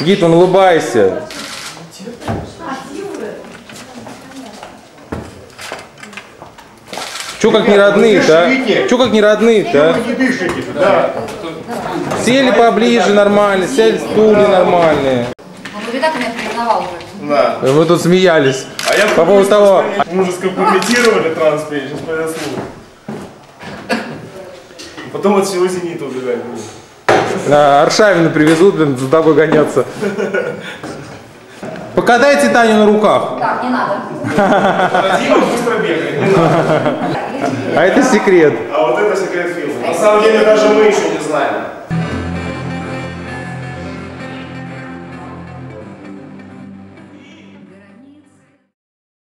Гитман, улыбайся. Че как не родные-то, а? Че как не родные-то, а? Да. Сели поближе нормально, сели стулья нормальные. Он говорит, так меня признавал уже. Да. Мы тут смеялись. А я По поводу того, Мы уже скомпрометировали трансфер, сейчас произошло. Потом от всего зенита убегать будем. Аршавина привезут, блин, за тобой гоняться. Покатайте Таню на руках. Так, не надо. Дима быстро бегает, не надо. А это секрет. А вот это секрет фильма. На самом деле даже мы еще не знаем.